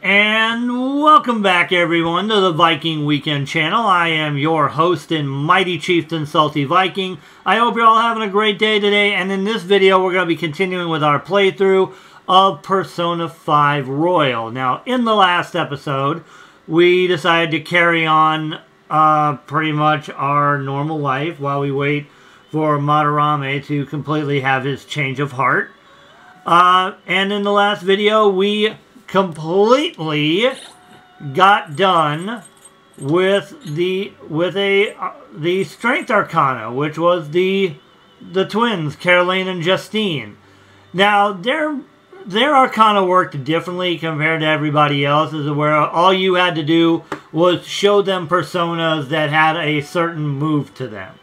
And welcome back, everyone, to the Viking Weekend channel. I am your host and mighty chieftain, Salty Viking. I hope you're all having a great day today. And in this video, we're going to be continuing with our playthrough of Persona 5 Royal. Now, in the last episode, we decided to carry on uh, pretty much our normal life while we wait for Madarame to completely have his change of heart. Uh, and in the last video, we completely got done with the with a uh, the strength arcana which was the the twins Caroline and Justine now their their arcana worked differently compared to everybody else's where all you had to do was show them personas that had a certain move to them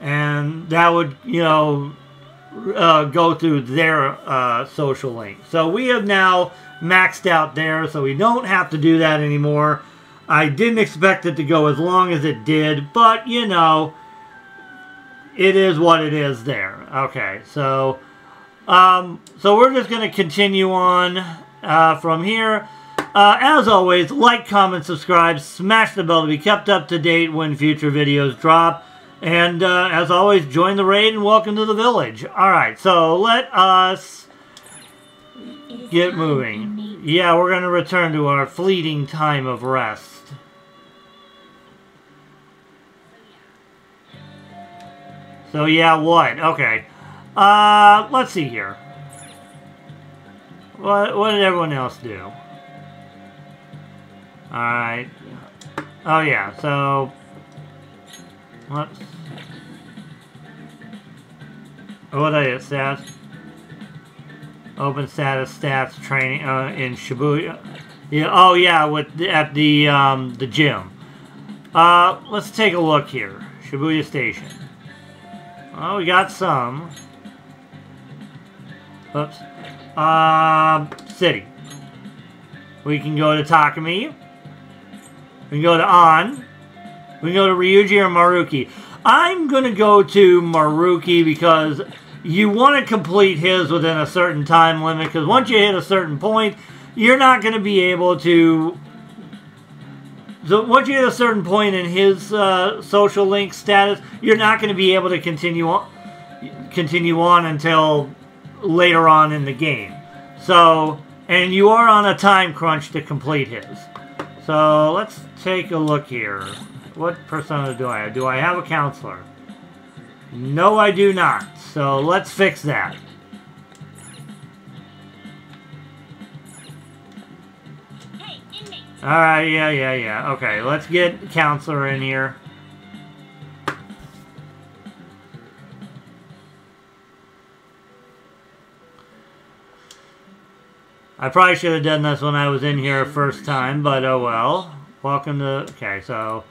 and that would you know uh, go through their uh, social link. So we have now maxed out there, so we don't have to do that anymore. I didn't expect it to go as long as it did, but you know, it is what it is there. Okay, so um, so we're just going to continue on uh, from here. Uh, as always, like, comment, subscribe, smash the bell to be kept up to date when future videos drop. And uh, as always, join the raid and welcome to the village. Alright, so let us get moving. Yeah, we're going to return to our fleeting time of rest. So yeah, what? Okay. Uh, let's see here. What, what did everyone else do? Alright. Oh yeah, so... Let's... What are it? Open status stats training uh, in Shibuya. Yeah, oh yeah, with at the um, the gym. Uh, let's take a look here. Shibuya Station. Oh, we got some. Oops. Uh, city. We can go to Takemi. We can go to An. We can go to Ryuji or Maruki. I'm going to go to Maruki because you want to complete his within a certain time limit because once you hit a certain point, you're not going to be able to. So once you hit a certain point in his uh, social link status, you're not going to be able to continue on, continue on until later on in the game. So, and you are on a time crunch to complete his. So let's take a look here. What persona do I have? Do I have a counselor? No, I do not. So let's fix that. Alright, yeah, yeah, yeah. Okay, let's get Counselor in here. I probably should have done this when I was in here first time, but oh well. Welcome to... Okay, so...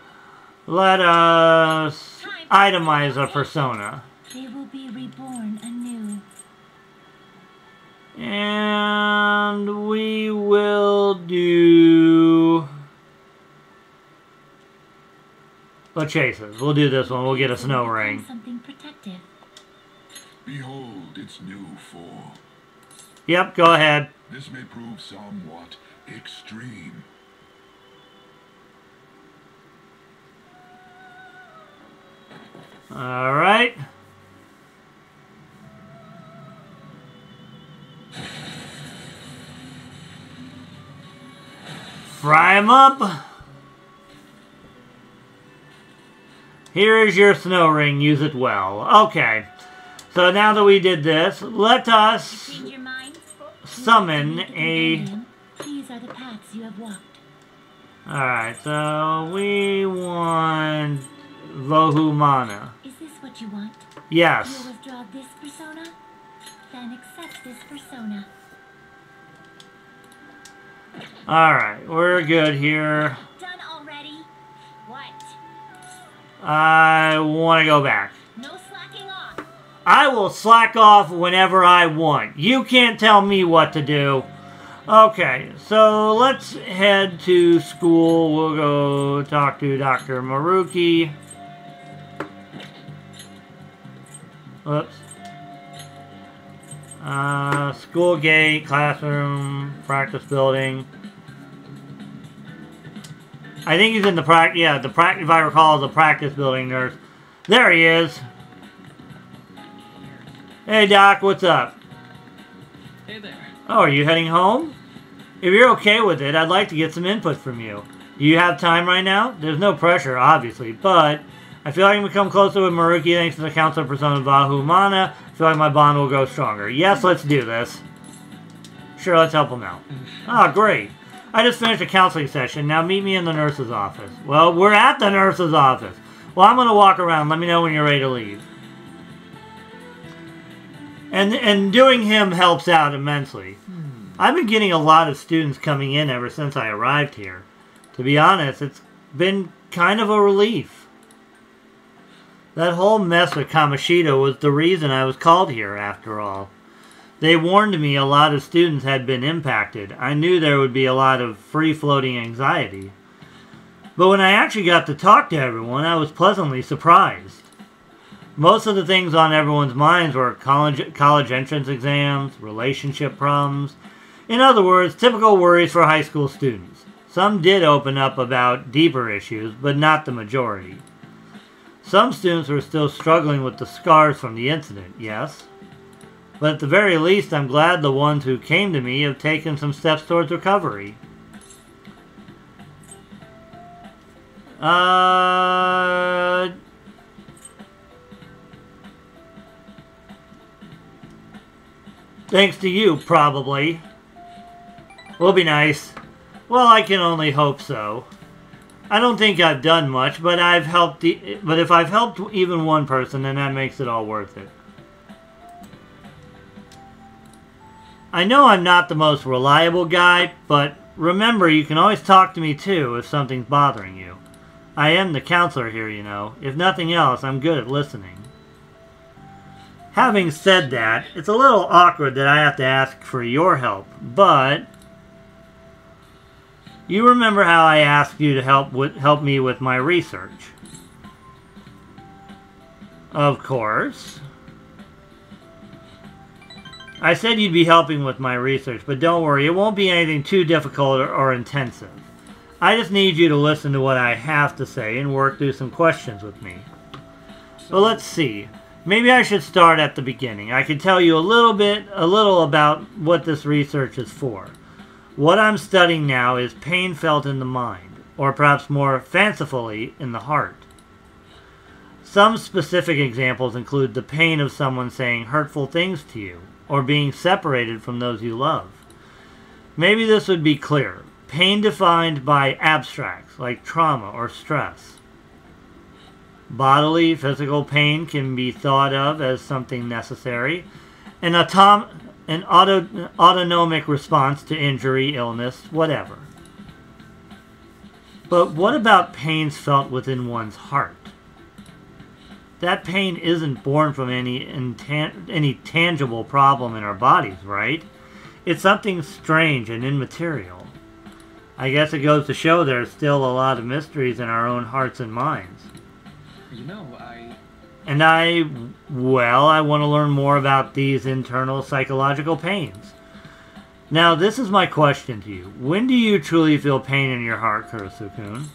Let us itemize a persona. They will be reborn anew. And we will do... Lachesis. We'll do this one. We'll get a snow ring. Something protective. Behold its new form. Yep, go ahead. This may prove somewhat extreme. All right. Fry them up. Here is your snow ring. Use it well. Okay. So now that we did this, let us Change your mind? Summon a... These are the paths you have walked. Alright, so we want Vohu Manah. Is this what you want? Yes. You'll withdraw this persona? Then accept this persona. Alright, we're good here. Done already? What? I want to go back. I will slack off whenever I want. You can't tell me what to do. Okay, so let's head to school. We'll go talk to Dr. Maruki. Whoops. Uh, school gate, classroom, practice building. I think he's in the practice. Yeah, the practice. If I recall, the practice building nurse. There he is. Hey, Doc. What's up? Hey there. Oh, are you heading home? If you're okay with it, I'd like to get some input from you. Do you have time right now? There's no pressure, obviously, but I feel like I can become closer with Maruki thanks to the Council of Persona Vohu Manah. I feel like my bond will grow stronger. Yes, let's do this. Sure, let's help him out. Ah, great. I just finished a counseling session. Now meet me in the nurse's office. Well, we're at the nurse's office. Well, I'm going to walk around. Let me know when you're ready to leave. And, and doing him helps out immensely. Hmm. I've been getting a lot of students coming in ever since I arrived here. To be honest, it's been kind of a relief. That whole mess with Kamoshida was the reason I was called here, after all. They warned me a lot of students had been impacted. I knew there would be a lot of free-floating anxiety. But when I actually got to talk to everyone, I was pleasantly surprised. Most of the things on everyone's minds were college, college entrance exams, relationship problems. In other words, typical worries for high school students. Some did open up about deeper issues, but not the majority. Some students were still struggling with the scars from the incident, yes. But at the very least, I'm glad the ones who came to me have taken some steps towards recovery. Uh... Thanks to you, probably. Will be nice. Well, I can only hope so. I don't think I've done much, but I've helped. E but if I've helped even one person, then that makes it all worth it. I know I'm not the most reliable guy, but remember you can always talk to me too if something's bothering you. I am the counselor here, you know. If nothing else, I'm good at listening. Having said that, it's a little awkward that I have to ask for your help, but you remember how I asked you to help with help me with my research? Of course. I said you'd be helping with my research, but don't worry, it won't be anything too difficult or, or intensive. I just need you to listen to what I have to say and work through some questions with me. Well, let's see. Maybe I should start at the beginning. I can tell you a little bit, a little about what this research is for. What I'm studying now is pain felt in the mind, or perhaps more fancifully, in the heart. Some specific examples include the pain of someone saying hurtful things to you, or being separated from those you love. Maybe this would be clear. Pain defined by abstracts, like trauma or stress. Bodily, physical pain can be thought of as something necessary. An, autom an auto autonomic response to injury, illness, whatever. But what about pains felt within one's heart? That pain isn't born from any any tangible problem in our bodies, right? It's something strange and immaterial. I guess it goes to show there's still a lot of mysteries in our own hearts and minds. You know, I. And I, well, I want to learn more about these internal psychological pains. Now, this is my question to you. When do you truly feel pain in your heart, Kurusu-kun?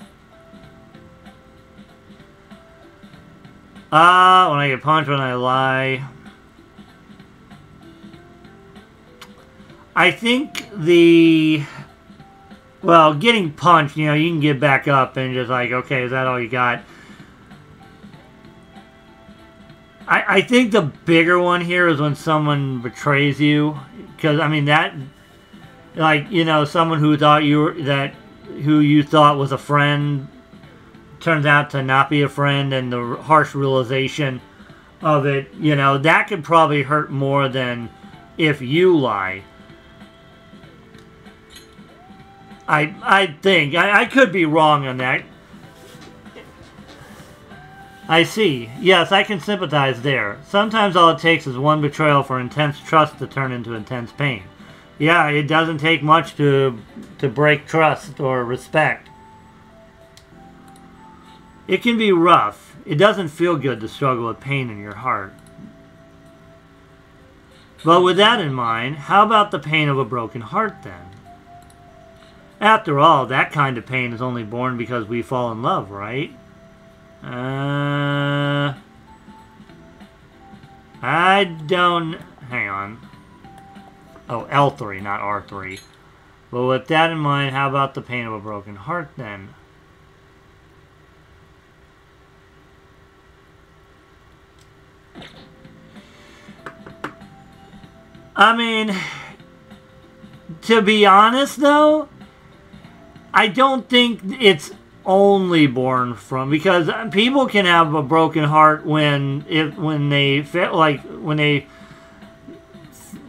Ah, uh, when I get punched, when I lie. I think the well, getting punched, you know, you can get back up and just like, okay, is that all you got? I, I think the bigger one here is when someone betrays you. Because, I mean, that, like, you know, someone who thought you were, that, who you thought was a friend turns out to not be a friend and the harsh realization of it, you know, that could probably hurt more than if you lie. I I think I, I could be wrong on that. I see. Yes, I can sympathize there. Sometimes all it takes is one betrayal for intense trust to turn into intense pain. Yeah, it doesn't take much to to break trust or respect. It can be rough. It doesn't feel good to struggle with pain in your heart. But with that in mind, how about the pain of a broken heart then? After all, that kind of pain is only born because we fall in love, right? Uh, I don't... Hang on. Oh, L3, not R3. But with that in mind, how about the pain of a broken heart then? I mean, to be honest though, I don't think it's only born from because people can have a broken heart when if when they fail like when they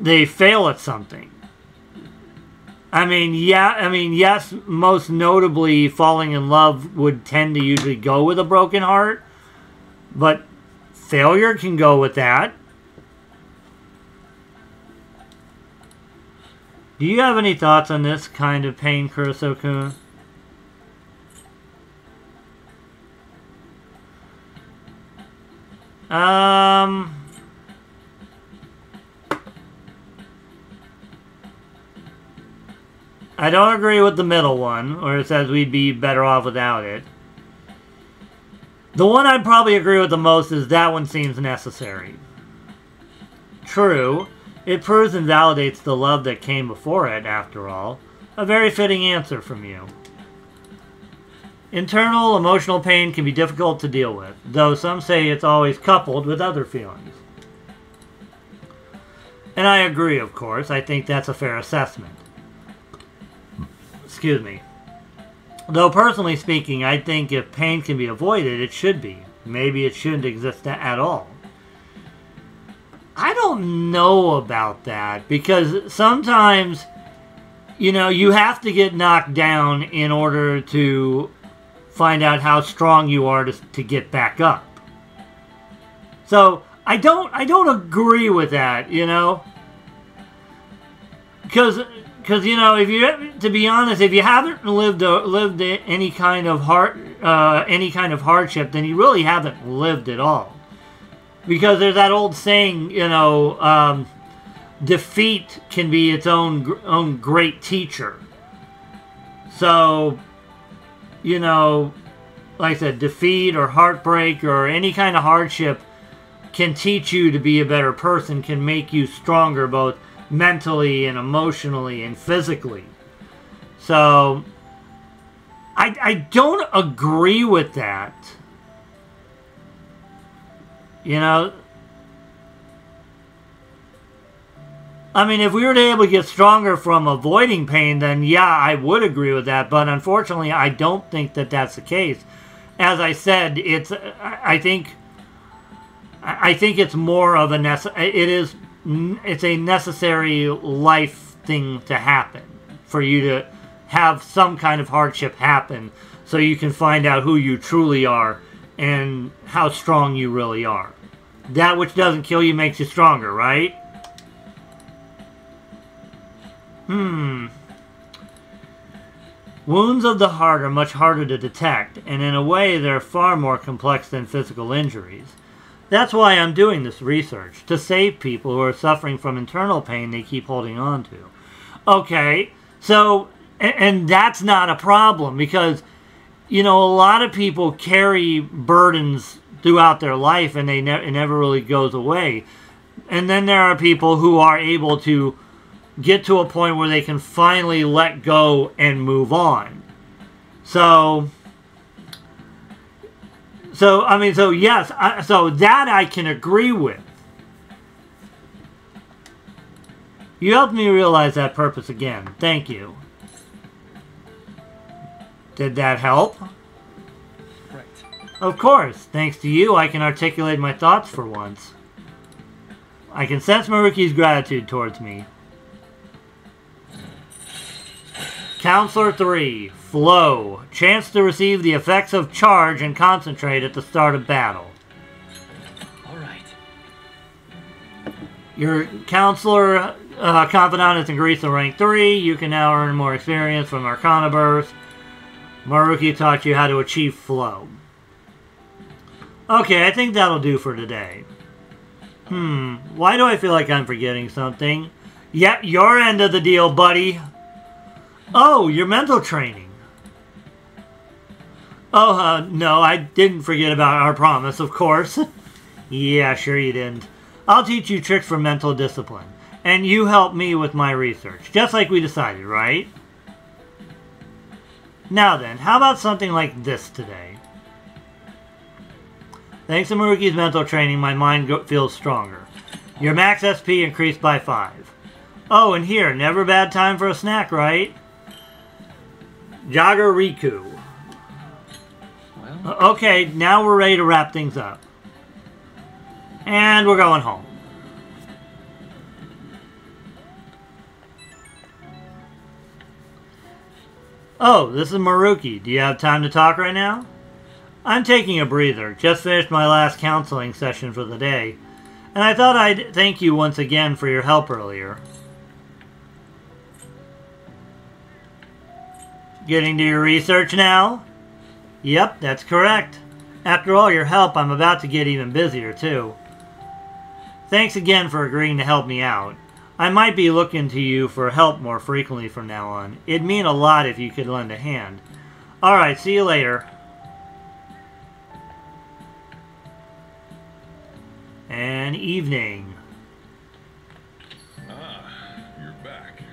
they fail at something. I mean, yeah, I mean, yes, most notably falling in love would tend to usually go with a broken heart, but failure can go with that. Do you have any thoughts on this kind of pain, Kurusu-kun? Um... I don't agree with the middle one, where it says we'd be better off without it. The one I'd probably agree with the most is that one seems necessary. True, it proves and validates the love that came before it, after all. A very fitting answer from you. Internal emotional pain can be difficult to deal with, though some say it's always coupled with other feelings. And I agree, of course. I think that's a fair assessment. Excuse me. Though personally speaking, I think if pain can be avoided, it should be. Maybe it shouldn't exist at all. I don't know about that because sometimes, you know, you have to get knocked down in order to find out how strong you are to, to get back up. So I don't I don't agree with that, you know, because because you know if you to be honest if you haven't lived a, lived any kind of hard uh, any kind of hardship then you really haven't lived at all. Because there's that old saying you know um, defeat can be its own own great teacher. So you know like I said defeat or heartbreak or any kind of hardship can teach you to be a better person can make you stronger both mentally and emotionally and physically. So I, I don't agree with that. You know, I mean, if we were to able to get stronger from avoiding pain, then yeah, I would agree with that. But unfortunately, I don't think that that's the case. As I said, it's I think I think it's more of a it is it's a necessary life thing to happen for you to have some kind of hardship happen so you can find out who you truly are and how strong you really are. That which doesn't kill you makes you stronger, right? Hmm. Wounds of the heart are much harder to detect, and in a way they're far more complex than physical injuries. That's why I'm doing this research, to save people who are suffering from internal pain they keep holding on to. Okay, so, and, and that's not a problem because, you know, a lot of people carry burdens throughout their life and they ne- it never really goes away. And then there are people who are able to get to a point where they can finally let go and move on. So, so, I mean, so yes, I, so that I can agree with. You helped me realize that purpose again. Thank you. Did that help? Right. Of course. Thanks to you, I can articulate my thoughts for once. I can sense Maruki's gratitude towards me. Counselor 3. Flow. Chance to receive the effects of charge and concentrate at the start of battle. All right. Your counselor uh, confidant is in Greece to rank 3. You can now earn more experience from Arcana Burst. Maruki taught you how to achieve flow. Okay, I think that'll do for today. Hmm, why do I feel like I'm forgetting something? Yep, your end of the deal, buddy. Oh, your mental training. Oh, uh, no, I didn't forget about our promise, of course. yeah, sure you didn't. I'll teach you tricks for mental discipline. And you help me with my research, just like we decided, right? Now then, how about something like this today? Thanks to Maruki's mental training, my mind feels stronger. Your max SP increased by 5. Oh, and here, never bad time for a snack, right? Jagger Riku. Well, uh, Okay, now we're ready to wrap things up. And we're going home. Oh, this is Maruki. Do you have time to talk right now? I'm taking a breather. Just finished my last counseling session for the day. And I thought I'd thank you once again for your help earlier. Getting to your research now? Yep, that's correct. After all your help, I'm about to get even busier, too. Thanks again for agreeing to help me out. I might be looking to you for help more frequently from now on. It'd mean a lot if you could lend a hand. Alright, see you later. And evening.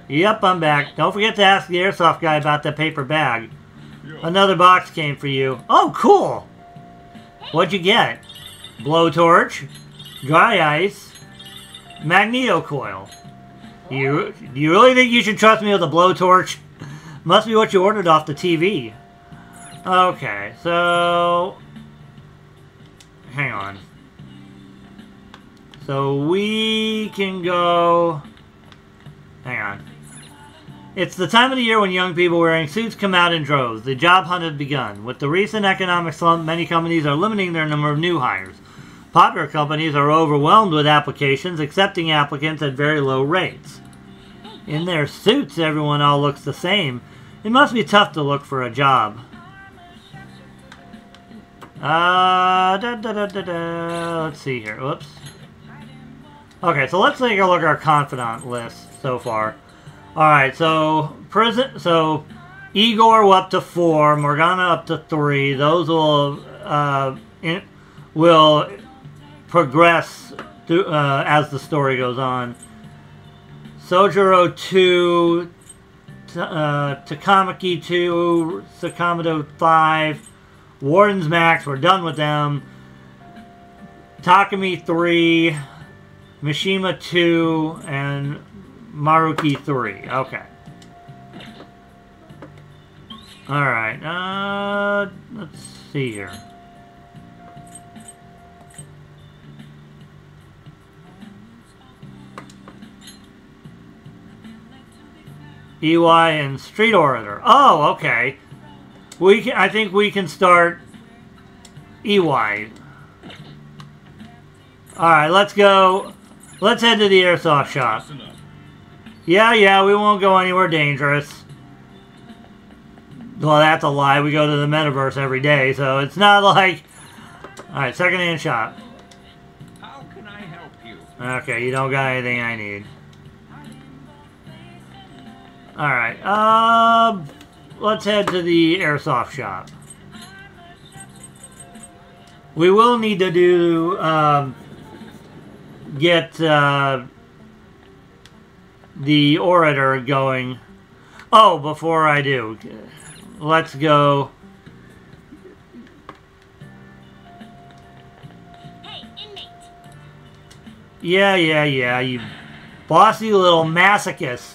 Yep, I'm back. Don't forget to ask the airsoft guy about that paper bag. Another box came for you. Oh, cool! What'd you get? Blowtorch, dry ice, magneto coil. You do you really think you should trust me with a blowtorch? Must be what you ordered off the TV. Okay, so hang on. So we can go. Hang on. It's the time of the year when young people wearing suits come out in droves. The job hunt has begun. With the recent economic slump, many companies are limiting their number of new hires. Popular companies are overwhelmed with applications, accepting applicants at very low rates. In their suits, everyone all looks the same. It must be tough to look for a job. Uh, da, da, da. Let's see here. Whoops. Okay, so let's take a look at our confidant list so far. All right, so prison. So Igor up to four, Morgana up to three. Those will uh, in, will progress through, uh, as the story goes on. Sojiro two, uh, Takamaki two, Sakamoto five, Warden's max. We're done with them. Takemi three, Mishima two, and Maruki 3. Okay. Alright, uh, let's see here. Iwai and Street Orator. Oh, okay. We can, I think we can start Iwai. Alright, let's go. Let's head to the airsoft shop. Yeah, yeah, we won't go anywhere dangerous. Well, that's a lie. We go to the metaverse every day, so it's not like... Alright, second-hand shop. how can I help you? Okay, you don't got anything I need. Alright, um... Let's head to the airsoft shop. We will need to do, um... Get, uh... The orator going. Oh, before I do, let's go... Hey! Yeah, yeah, yeah, you bossy little masochist.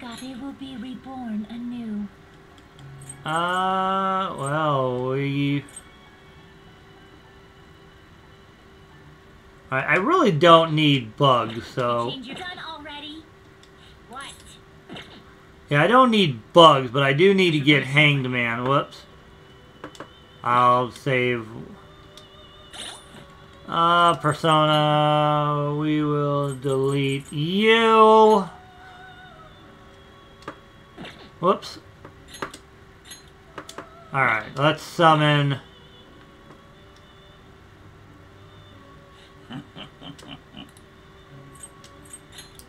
Inmate needs our guide. They will be reborn anew. Uh, well, we. I, I really don't need bugs, so... Change your done already. What? Yeah, I don't need bugs, but I do need to get Hanged Man. Whoops. I'll save... Uh, Persona, we will delete you. Whoops. Alright, let's summon...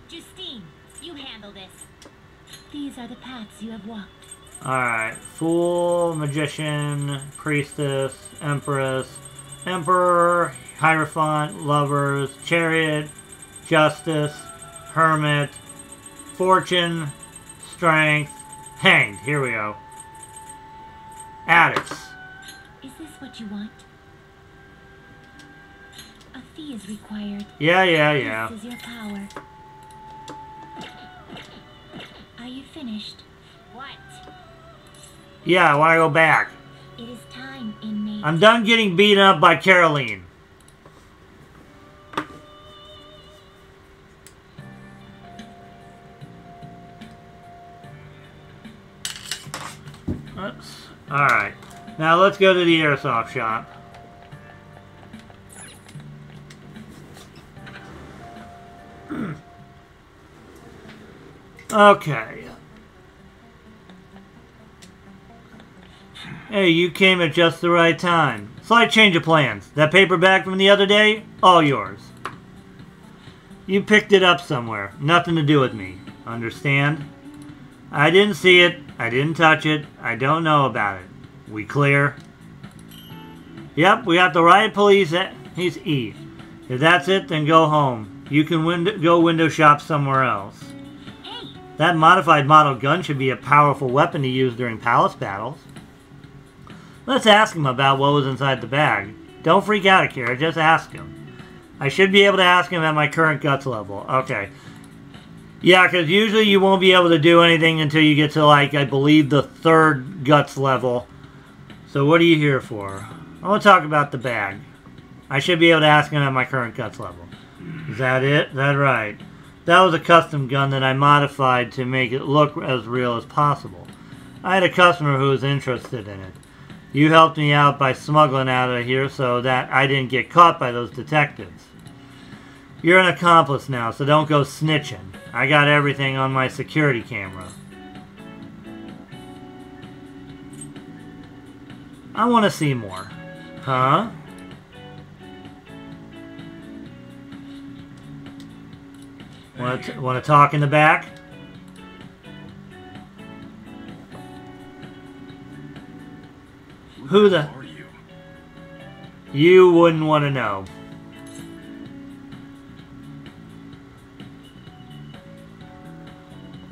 Justine, you handle this. These are the paths you have walked. Alright, Fool, Magician, Priestess, Empress, Emperor, Hierophant, Lovers, Chariot, Justice, Hermit, Fortune, Strength, Hanged. Here we go. Attis. Is this what you want? A fee is required. Yeah, yeah, yeah. This is your power. Are you finished? What? Yeah, I want to go back. It is time, inmate. I'm done getting beaten up by Caroline. Alright. Now let's go to the airsoft shop. okay. Hey, you came at just the right time. Slight change of plans. That paperback from the other day, all yours. You picked it up somewhere. Nothing to do with me. Understand? I didn't see it. I didn't touch it. I don't know about it. We clear? Yep, we got the riot police. At, he's E. If that's it, then go home. You can go window shop somewhere else. That modified model gun should be a powerful weapon to use during palace battles. Let's ask him about what was inside the bag. Don't freak out, Akira. Just ask him. I should be able to ask him at my current guts level. Okay. Yeah, because usually you won't be able to do anything until you get to, like, I believe the third guts level. So what are you here for? I want to talk about the bag. I should be able to ask him at my current guts level. Is that it? That right. That was a custom gun that I modified to make it look as real as possible. I had a customer who was interested in it. You helped me out by smuggling out of here so that I didn't get caught by those detectives. You're an accomplice now, so don't go snitching. I got everything on my security camera. I want to see more. Huh? Want to, want to talk in the back? Who the- are you? You wouldn't want to know.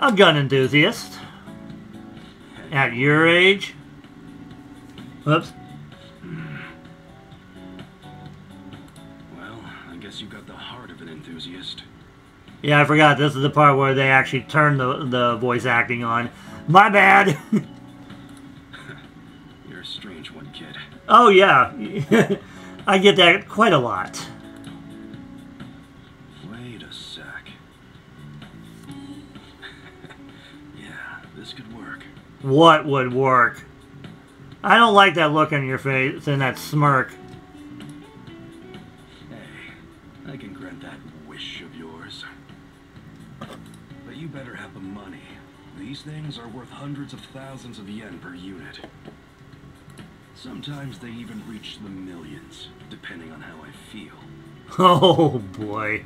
A gun enthusiast. At your age. Whoops. Well, I guess you got the heart of an enthusiast. Yeah, I forgot. This is the part where they actually turn the, the voice acting on. My bad. You're a strange one, kid. oh, yeah. I get that quite a lot. What would work? I don't like that look on your face and that smirk. Hey, I can grant that wish of yours. But you better have the money. These things are worth hundreds of thousands of yen per unit. Sometimes they even reach the millions, depending on how I feel. Oh, boy.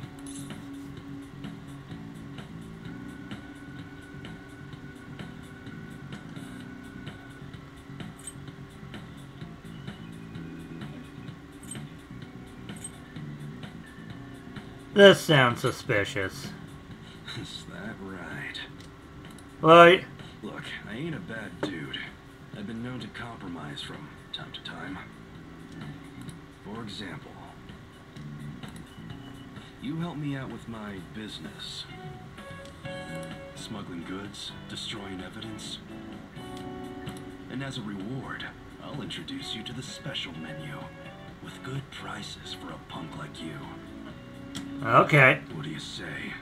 This sounds suspicious. Is that right? Well, Look, I ain't a bad dude. I've been known to compromise from time to time. For example, you help me out with my business. Smuggling goods, destroying evidence. And as a reward, I'll introduce you to the special menu with good prices for a punk like you. Okay. What do you say?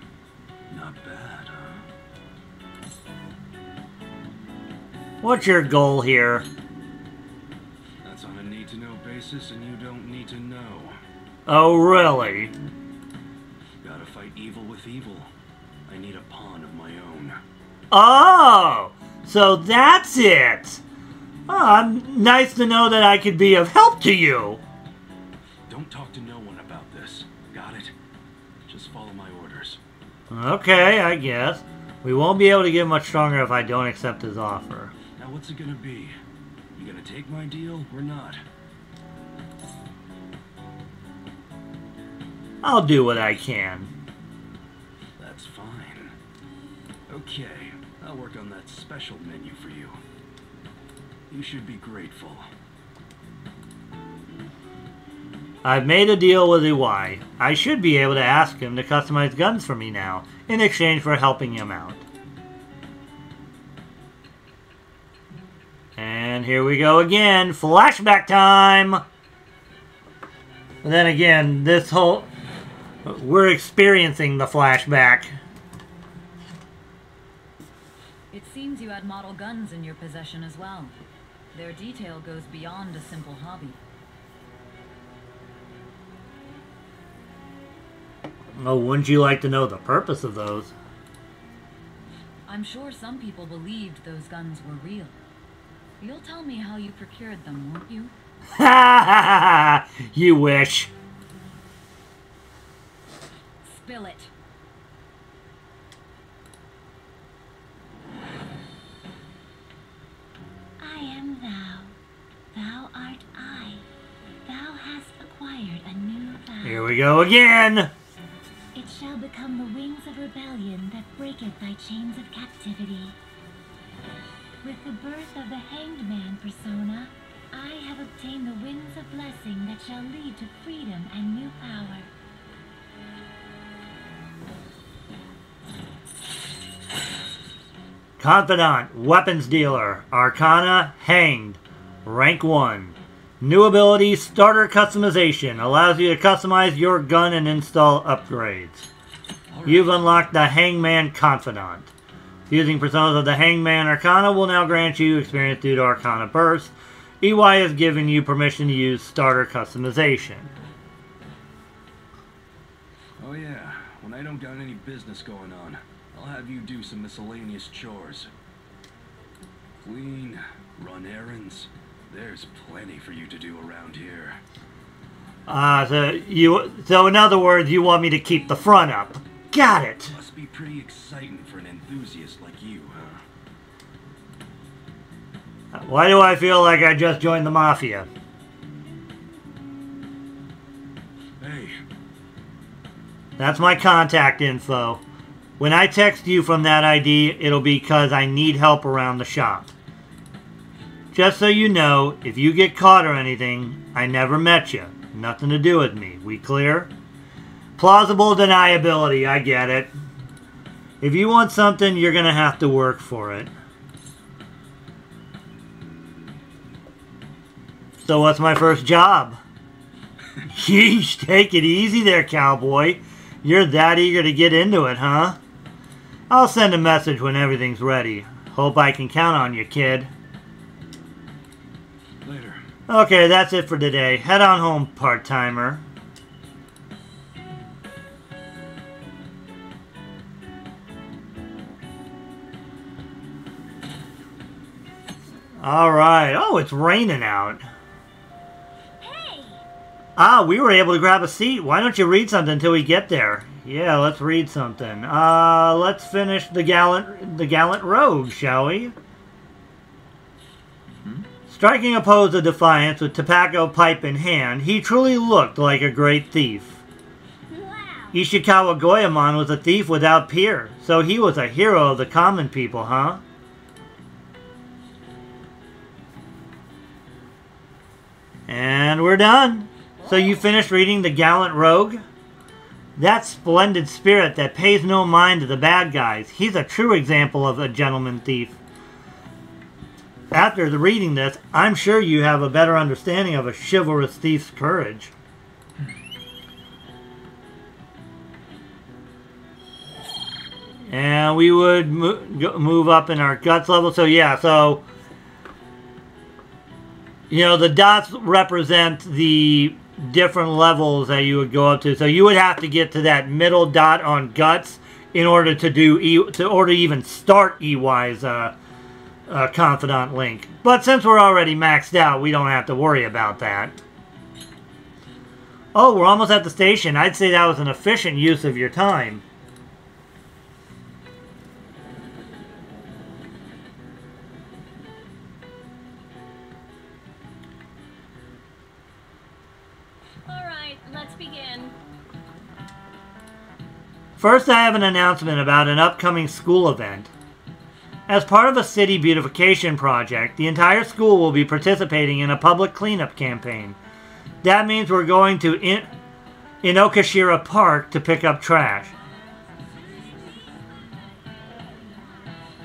Not bad, huh? What's your goal here? That's on a need-to-know basis, and you don't need to know. Oh, really? Gotta fight evil with evil. I need a pawn of my own. Oh, so that's it. Oh, nice to know that I could be of help to you. Okay, I guess. We won't be able to get much stronger if I don't accept his offer. Now what's it gonna be? You gonna take my deal or not? I'll do what I can. That's fine. Okay, I'll work on that special menu for you. You should be grateful. I've made a deal with Iwai. I should be able to ask him to customize guns for me now, in exchange for helping him out. And here we go again. Flashback time! And then again, this whole... We're experiencing the flashback. It seems you had model guns in your possession as well. Their detail goes beyond a simple hobby. Oh, wouldn't you like to know the purpose of those? I'm sure some people believed those guns were real. You'll tell me how you procured them, won't you? Ha ha ha! You wish. Spill it. I am thou. Thou art I. Thou hast acquired a new vow. Here we go again! Become the wings of rebellion that breaketh thy chains of captivity. With the birth of the hanged man persona, I have obtained the winds of blessing that shall lead to freedom and new power. Confidant, weapons dealer, Arcana, hanged, rank 1. New ability, starter customization, allows you to customize your gun and install upgrades. You've unlocked the Hangman Confidant. Using personas of the Hangman Arcana will now grant you experience due to Arcana Burst. Iwai has given you permission to use starter customization. Oh yeah, when I don't got any business going on, I'll have you do some miscellaneous chores. Clean, run errands. There's plenty for you to do around here. Uh, so you, so in other words, you want me to keep the front up. Got it. Must be pretty exciting for an enthusiast like you, huh? Why do I feel like I just joined the Mafia? Hey, That's my contact info. When I text you from that ID, it'll be because I need help around the shop. Just so you know, if you get caught or anything, I never met you. Nothing to do with me. We clear? Plausible deniability, I get it. If you want something, you're gonna have to work for it. So what's my first job? Yeesh, take it easy there, cowboy. You're that eager to get into it, huh? I'll send a message when everything's ready. Hope I can count on you, kid. later. Okay, that's it for today. Head on home, part-timer. Alright. Oh, it's raining out. Hey! Ah, we were able to grab a seat. Why don't you read something until we get there? Yeah, let's read something. Uh, let's finish the gallant, the gallant rogue, shall we? Striking a pose of defiance with tobacco pipe in hand, he truly looked like a great thief. Wow! Ishikawa Goemon was a thief without peer, so he was a hero of the common people, huh? And we're done. So you finished reading The Gallant Rogue? That splendid spirit that pays no mind to the bad guys. He's a true example of a gentleman thief. After the reading this, I'm sure you have a better understanding of a chivalrous thief's courage. And we would mo- move up in our guts level. So yeah, so you know the dots represent the different levels that you would go up to. So you would have to get to that middle dot on guts in order to do e- to order even start Iwai's uh, uh, confidant link. But since we're already maxed out, we don't have to worry about that. Oh, we're almost at the station. I'd say that was an efficient use of your time. First, I have an announcement about an upcoming school event. As part of a city beautification project, the entire school will be participating in a public cleanup campaign. That means we're going to in- Inokashira Park to pick up trash.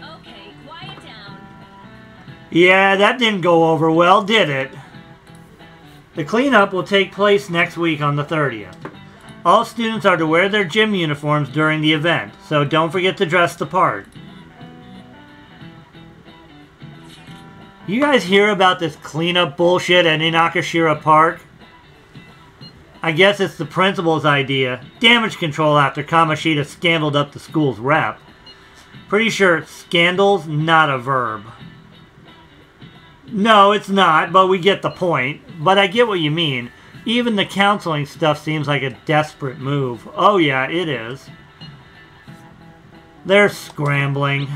Okay. Yeah, that didn't go over well, did it? The cleanup will take place next week on the 30th. All students are to wear their gym uniforms during the event, so don't forget to dress the part. You guys hear about this cleanup bullshit at Inokashira Park? I guess it's the principal's idea. Damage control after Kamoshida scandaled up the school's rep. Pretty sure scandal's not a verb. No, it's not, but we get the point. But I get what you mean. Even the counseling stuff seems like a desperate move. Oh, yeah, it is. They're scrambling.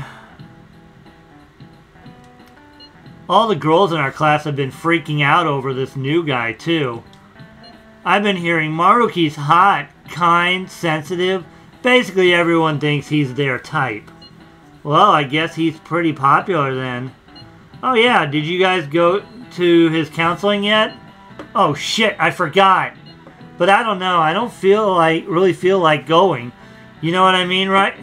All the girls in our class have been freaking out over this new guy, too. I've been hearing Maruki's hot, kind, sensitive. Basically, everyone thinks he's their type. Well, I guess he's pretty popular then. Oh yeah, did you guys go to his counseling yet? Oh shit, I forgot. But I don't know. I don't feel like really feel like going. You know what I mean, right?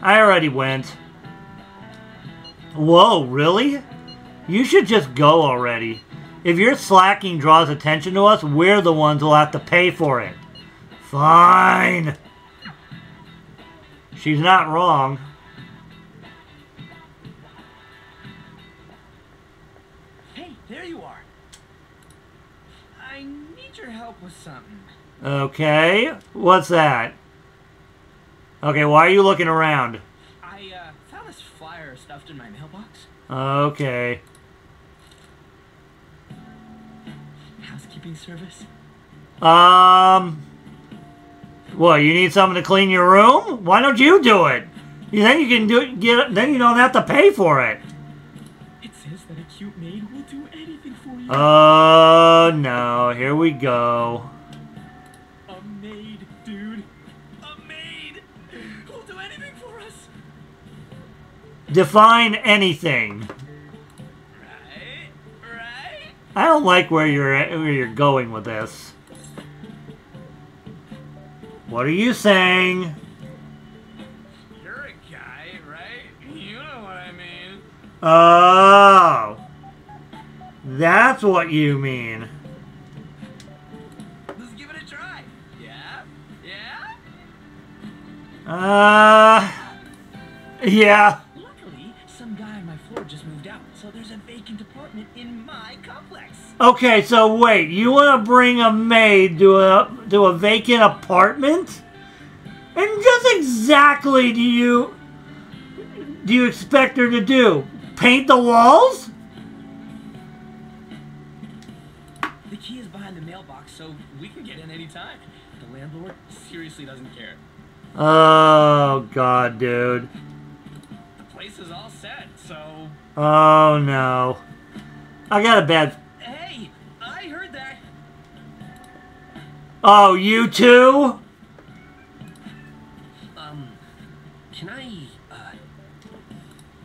I already went. Whoa, really? You should just go already. If your slacking draws attention to us, we're the ones who'll have to pay for it. Fine. She's not wrong. Okay, what's that? Okay, why are you looking around? I uh, found this flyer stuffed in my mailbox. Okay. Housekeeping service. Um. What? You need someone to clean your room? Why don't you do it? Then you can do it. Get then you don't have to pay for it. It says that a cute maid will do anything for you. Oh no! Here we go. Define anything. Right? Right? I don't like where you're at, where you're going with this. What are you saying? You're a guy, right? You know what I mean. Oh, that's what you mean. Let's give it a try. Yeah? Yeah? Uh, yeah. Okay, so wait, you want to bring a maid to a to a vacant apartment? And just exactly do you do you expect her to do? Paint the walls? The key is behind the mailbox, so we can get in anytime. The landlord seriously doesn't care. Oh god, dude. The place is all set, so. Oh no. I got a bad Hey, I heard that. Oh, you too? Um, can I, uh,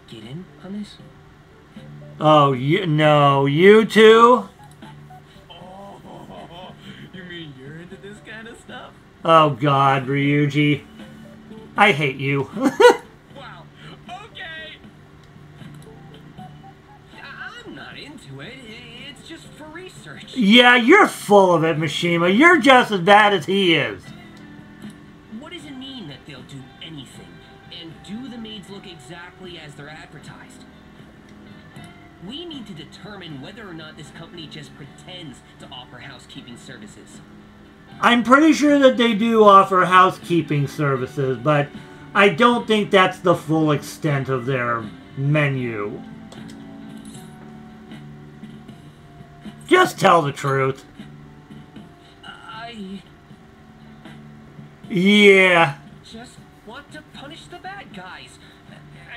get in on this? Oh, you no, you too? Oh, you mean you're into this kind of stuff? Oh god, Ryuji. I hate you. Yeah, you're full of it, Mishima. You're just as bad as he is. What does it mean that they'll do anything? And do the maids look exactly as they're advertised? We need to determine whether or not this company just pretends to offer housekeeping services. I'm pretty sure that they do offer housekeeping services, but I don't think that's the full extent of their menu. Just tell the truth. I Yeah. just want to punish the bad guys.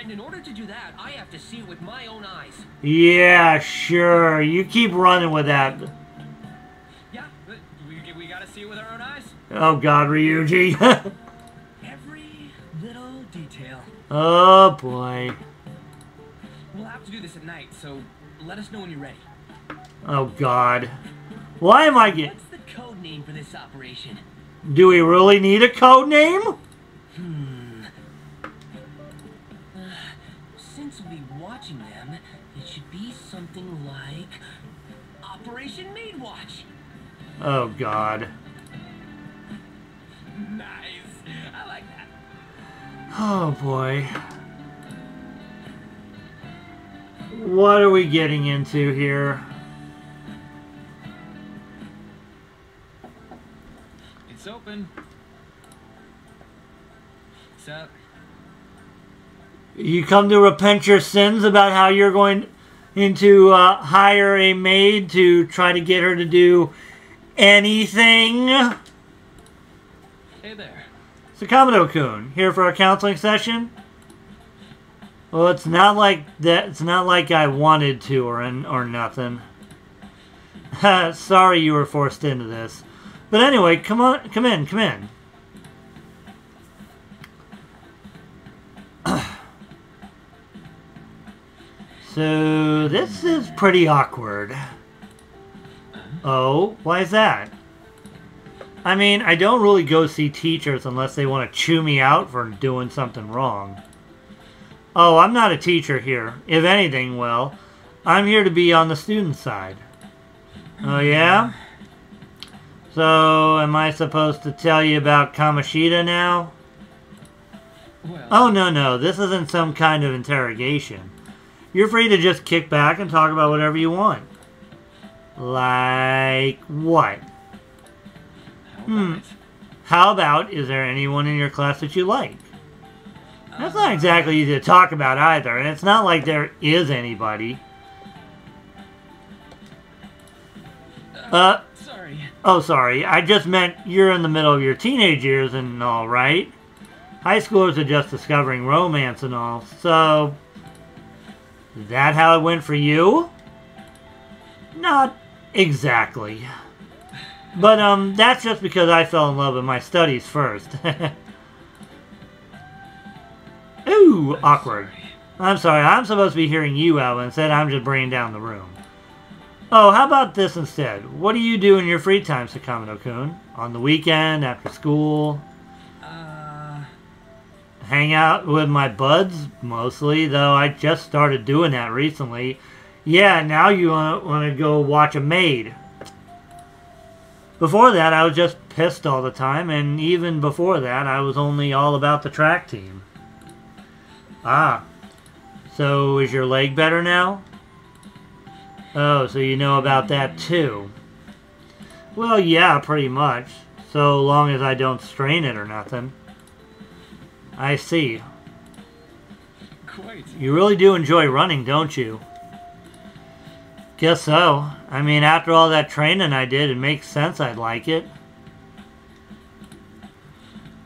And in order to do that, I have to see it with my own eyes. Yeah, sure. You keep running with that. Yeah, but we, we gotta see it with our own eyes. Oh god, Ryuji. Every little detail. oh boy. We'll have to do this at night, so let us know when you're ready. Oh god. Why am I getting... What's the code name for this operation? Do we really need a code name? Hmm. Since we'll be watching them, it should be something like Operation Maid Watch. Oh god. Nice. I like that. Oh boy. What are we getting into here? It's open. What's up? You come to repent your sins about how you're going into uh, hire a maid to try to get her to do anything? Hey there. Sakamoto-kun, here for a counseling session? Well, it's not like that. It's not like I wanted to or in, or nothing. Sorry you were forced into this. But anyway, come on, come in, come in. so this is pretty awkward. Oh, why is that? I mean, I don't really go see teachers unless they want to chew me out for doing something wrong. Oh, I'm not a teacher here. If anything, well, I'm here to be on the student side. Oh, yeah? So, am I supposed to tell you about Kamoshida now? Well, Oh, no, no, this isn't some kind of interrogation. You're free to just kick back and talk about whatever you want. Like what? how hmm. about it? How about, is there anyone in your class that you like? That's not exactly easy to talk about either, and it's not like there is anybody. Uh, Sorry. oh, sorry. I just meant you're in the middle of your teenage years and all, right? High schoolers are just discovering romance and all, so... Is that how it went for you? Not exactly. But, um, that's just because I fell in love with my studies first. Ooh, awkward. I'm sorry, I'm supposed to be hearing you out, instead I'm just bringing down the room. Oh, how about this instead? What do you do in your free time, Sakamoto-kun? On the weekend, after school? Uh, Hang out with my buds, mostly, though I just started doing that recently. Yeah, now you want to go watch a maid. Before that, I was just pissed all the time, and even before that, I was only all about the track team. Ah. So, is your leg better now? Oh, so you know about that too. Well, yeah, pretty much. So long as I don't strain it or nothing. I see. quite. You really do enjoy running, don't you? Guess so. I mean, after all that training I did, it makes sense I'd like it.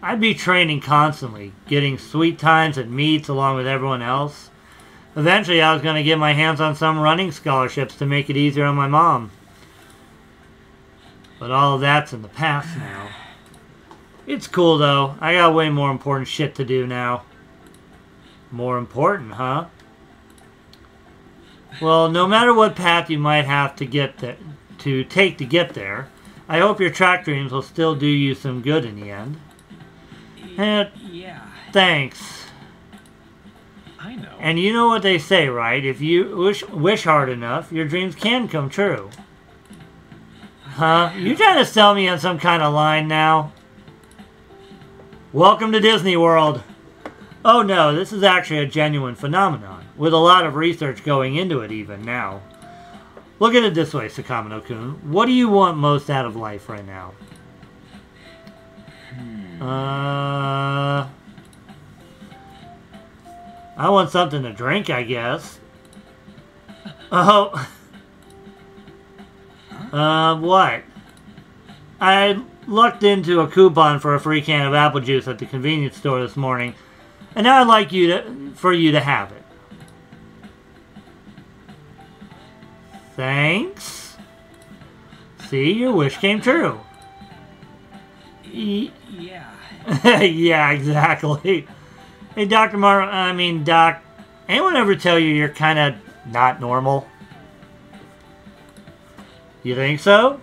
I'd be training constantly, getting sweet times at meets along with everyone else. Eventually, I was going to get my hands on some running scholarships to make it easier on my mom. But all of that's in the past now. It's cool, though. I got way more important shit to do now. More important, huh? Well, no matter what path you might have to get there, to take to get there, I hope your track dreams will still do you some good in the end. Eh, Yeah, thanks. I know. And you know what they say, right? If you wish, wish hard enough, your dreams can come true. Huh? You trying to sell me on some kind of line now? Welcome to Disney World. Oh no, this is actually a genuine phenomenon, with a lot of research going into it even now. Look at it this way, Sakamoto-kun. What do you want most out of life right now? Uh... I want something to drink, I guess. Oh... Uh, what? I looked into a coupon for a free can of apple juice at the convenience store this morning, and now I'd like you to, for you to have it. Thanks. See, your wish came true. Yeah. yeah, exactly. Hey, Dr. Mar, I mean, Doc, anyone ever tell you you're kind of not normal? You think so?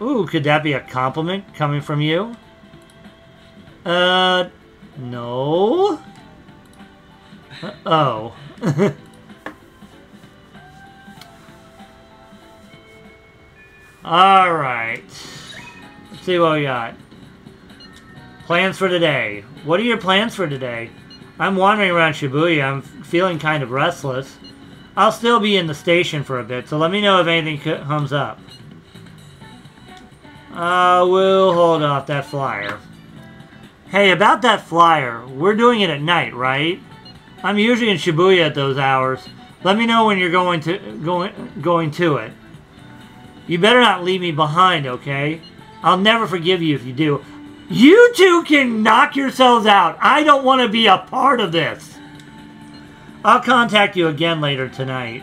Ooh, could that be a compliment coming from you? Uh, no. Uh, oh. Alright. Let's see what we got. Plans for today. What are your plans for today? I'm wandering around Shibuya. I'm feeling kind of restless. I'll still be in the station for a bit, so let me know if anything comes up. Uh, we'll hold off that flyer. Hey, about that flyer, we're doing it at night, right? I'm usually in Shibuya at those hours. Let me know when you're going to going going to it. You better not leave me behind, okay? I'll never forgive you if you do. You two can knock yourselves out. I don't want to be a part of this. I'll contact you again later tonight.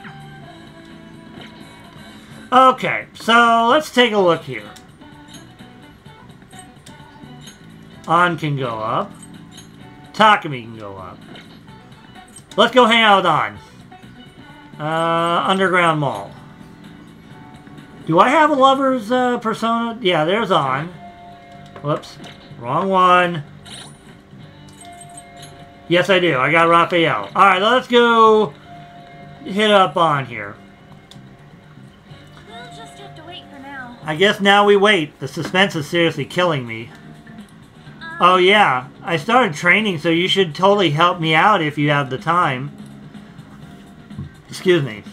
Okay, so let's take a look here. Ann can go up. Takemi can go up. Let's go hang out Ann. Uh, Underground Mall. Do I have a lover's uh, persona? Yeah, there's Ann. Whoops. Wrong one. Yes, I do. I got Raphael. Alright, let's go hit up Ann here. We'll just have to wait for now. I guess now we wait. The suspense is seriously killing me. Oh um, yeah, I started training, so you should totally help me out if you have the time. Excuse me.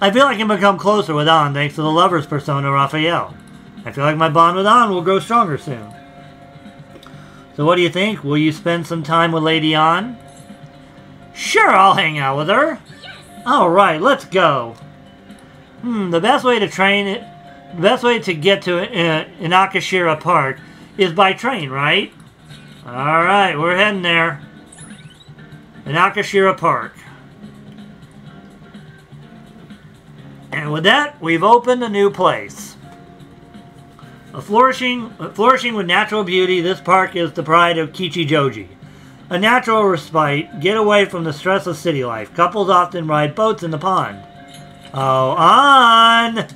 I feel like I can become closer with Ann thanks to the lover's persona, Raphael. I feel like my bond with Ann will grow stronger soon. So what do you think? Will you spend some time with Lady Ann? Sure, I'll hang out with her. Yes. Alright, let's go. Hmm, the best way to train it, the best way to get to uh, Inokashira Park is by train, right? Alright, we're heading there. Inokashira Park. And with that, we've opened a new place. A flourishing, flourishing with natural beauty, this park is the pride of Kichijoji. A natural respite, get away from the stress of city life. Couples often ride boats in the pond. Oh, on!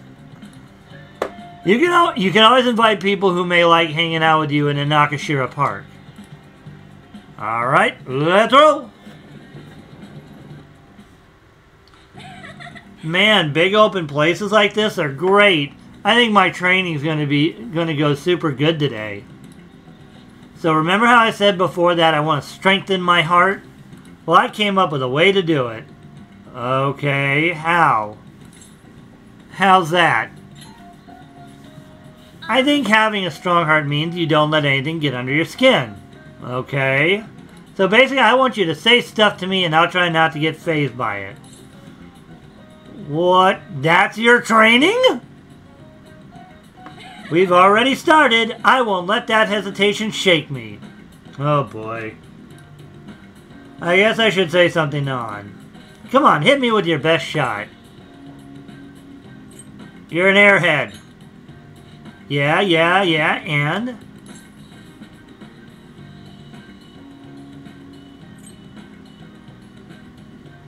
You can, you can always invite people who may like hanging out with you in Inokashira Park. Alright, let's roll! Man, big open places like this are great. I think my training's going to be going to go super good today. So remember how I said before that I want to strengthen my heart? Well, I came up with a way to do it. Okay, how? How's that? I think having a strong heart means you don't let anything get under your skin. Okay? So basically, I want you to say stuff to me and I'll try not to get phased by it. What? That's your training? We've already started. I won't let that hesitation shake me. Oh boy. I guess I should say something on. Come on, hit me with your best shot. You're an airhead. Yeah, yeah, yeah, and?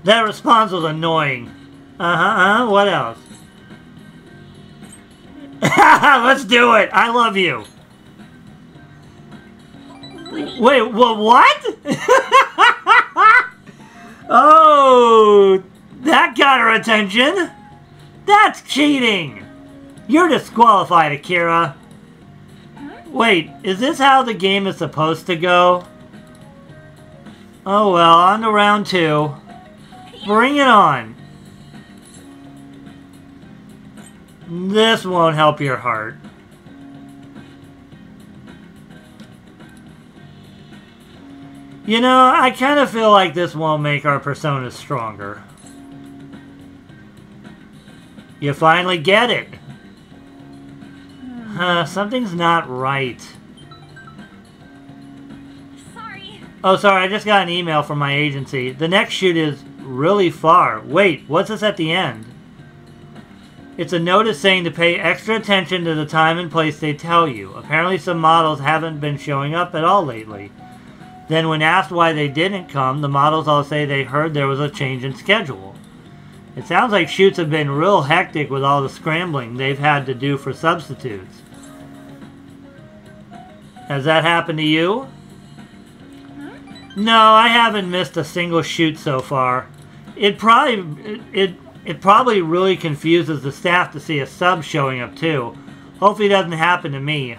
That response was annoying. Uh-huh, uh-huh, what else? Let's do it! I love you! Wait, wha- what? oh, that got her attention! That's cheating! You're disqualified, Akira. Wait, is this how the game is supposed to go? Oh well, on to round two. Bring it on. This won't help your heart. You know, I kind of feel like this won't make our personas stronger. You finally get it. Hmm. Huh, something's not right. Sorry. Oh, sorry, I just got an email from my agency. The next shoot is really far. Wait, what's this at the end? It's a notice saying to pay extra attention to the time and place they tell you. Apparently some models haven't been showing up at all lately. Then when asked why they didn't come, the models all say they heard there was a change in schedule. It sounds like shoots have been real hectic with all the scrambling they've had to do for substitutes. Has that happened to you? No, I haven't missed a single shoot so far. It probably it, it it probably really confuses the staff to see a sub showing up too. Hopefully it doesn't happen to me.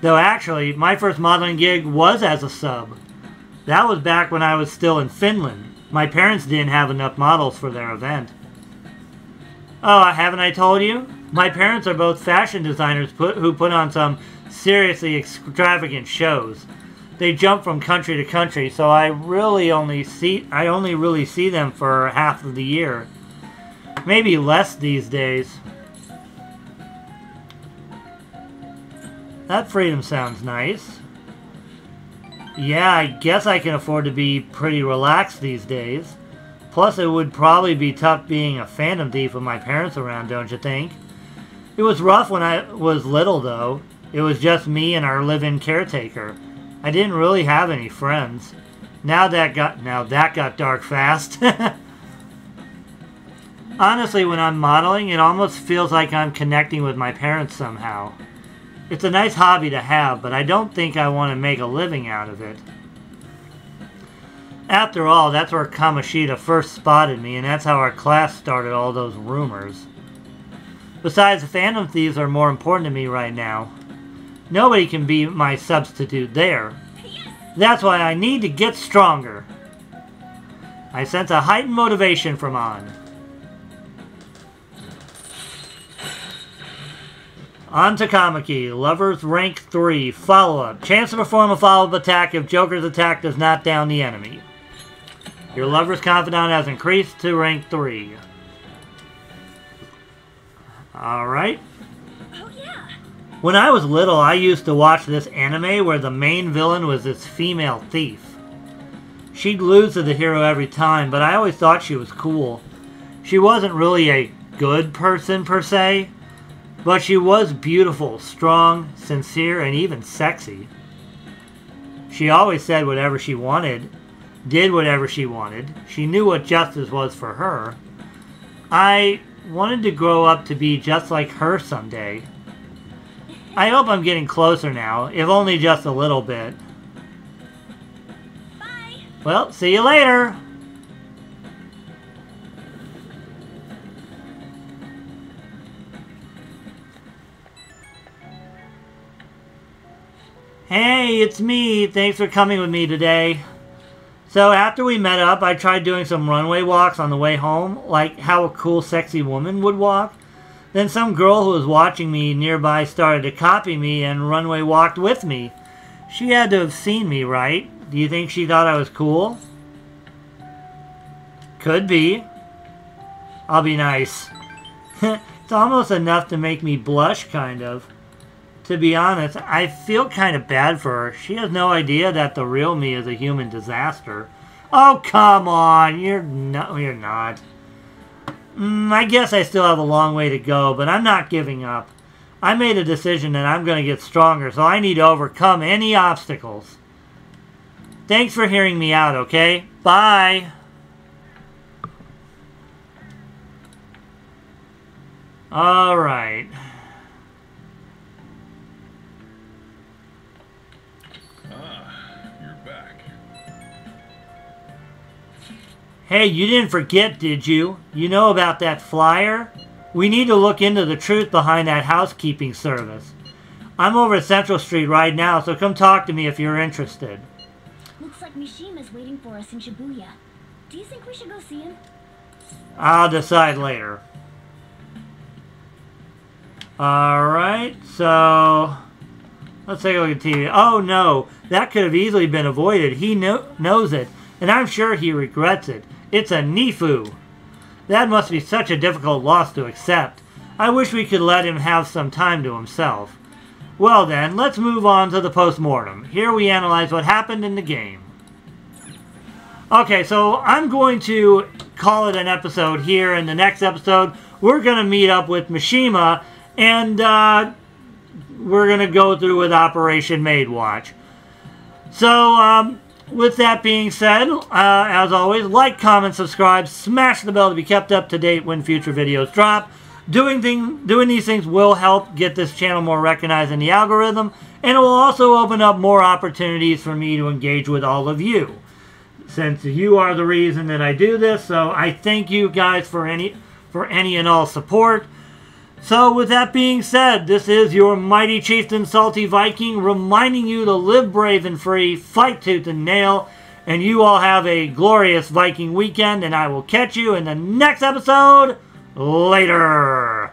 Though actually, my first modeling gig was as a sub. That was back when I was still in Finland. My parents didn't have enough models for their event. Oh, haven't I told you? My parents are both fashion designers put, who put on some seriously extravagant shows. They jump from country to country, so I really only see I only really see them for half of the year. Maybe less these days. That freedom sounds nice. Yeah, I guess I can afford to be pretty relaxed these days. Plus, it would probably be tough being a phantom thief with my parents around, don't you think? It was rough when I was little, though. It was just me and our live-in caretaker. I didn't really have any friends. Now that got now that got dark fast. Honestly, when I'm modeling, it almost feels like I'm connecting with my parents somehow. It's a nice hobby to have, but I don't think I want to make a living out of it. After all, that's where Kamoshida first spotted me, and that's how our class started all those rumors. Besides, the Phantom Thieves are more important to me right now. Nobody can be my substitute there. That's why I need to get stronger. I sense a heightened motivation from Ann. Ann Takamaki, Lovers Rank 3, Follow-Up. Chance to perform a follow-up attack if Joker's attack does not down the enemy. Your Lover's Confidant has increased to Rank 3. Alright. Oh yeah. When I was little, I used to watch this anime where the main villain was this female thief. She'd lose to the hero every time, but I always thought she was cool. She wasn't really a good person per se, but she was beautiful, strong, sincere, and even sexy. She always said whatever she wanted, did whatever she wanted. She knew what justice was for her. I wanted to grow up to be just like her someday. I hope I'm getting closer now, if only just a little bit. Bye. Well, see you later! Hey, it's me. Thanks for coming with me today. So after we met up, I tried doing some runway walks on the way home, like how a cool sexy woman would walk. Then some girl who was watching me nearby started to copy me and runway walked with me. She had to have seen me, right? Do you think she thought I was cool? Could be. I'll be nice. it's almost enough to make me blush, kind of. To be honest, I feel kind of bad for her. She has no idea that the real me is a human disaster. Oh, come on. You're no, you're not. Mm, I guess I still have a long way to go, but I'm not giving up. I made a decision that I'm going to get stronger, so I need to overcome any obstacles. Thanks for hearing me out, okay? Bye. All right. Hey, you didn't forget, did you? You know about that flyer? We need to look into the truth behind that housekeeping service. I'm over at Central Street right now, so come talk to me if you're interested. Looks like Mishima's waiting for us in Shibuya. Do you think we should go see him? I'll decide later. Alright, so... Let's take a look at TV. Oh no, that could have easily been avoided. He kno knows it, and I'm sure he regrets it. It's a Nifu. That must be such a difficult loss to accept. I wish we could let him have some time to himself. Well then, let's move on to the post-mortem. Here we analyze what happened in the game. Okay, so I'm going to call it an episode here. In the next episode, we're going to meet up with Mishima, and uh, we're going to go through with Operation Maid Watch. So, um, with that being said, uh, as always, like, comment, subscribe, smash the bell to be kept up to date when future videos drop. Doing, thing, doing these things will help get this channel more recognized in the algorithm, and it will also open up more opportunities for me to engage with all of you. Since you are the reason that I do this, so I thank you guys for any for any and all support. So with that being said, this is your mighty chieftain Salty Viking reminding you to live brave and free, fight tooth and nail, and you all have a glorious Viking weekend, and I will catch you in the next episode later.